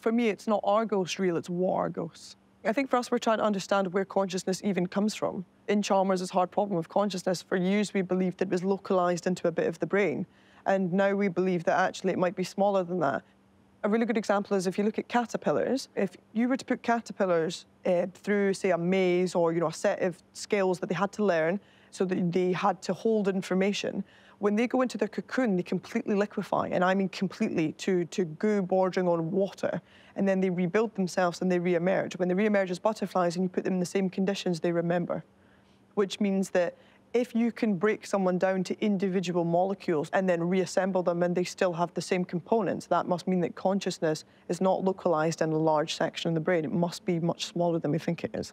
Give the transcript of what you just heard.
For me, it's not Argos real, it's Wargos. I think for us, we're trying to understand where consciousness even comes from. In Chalmers' hard problem with consciousness, for years we believed it was localized into a bit of the brain. And now we believe that actually it might be smaller than that. A really good example is if you look at caterpillars, if you were to put caterpillars uh, through, say, a maze or you know a set of skills that they had to learn, so that they had to hold information, when they go into their cocoon, they completely liquefy, and I mean completely to, to goo bordering on water, and then they rebuild themselves and they re-emerge. When they re-emerge as butterflies and you put them in the same conditions, they remember, which means that if you can break someone down to individual molecules and then reassemble them and they still have the same components, that must mean that consciousness is not localized in a large section of the brain. It must be much smaller than we think it is.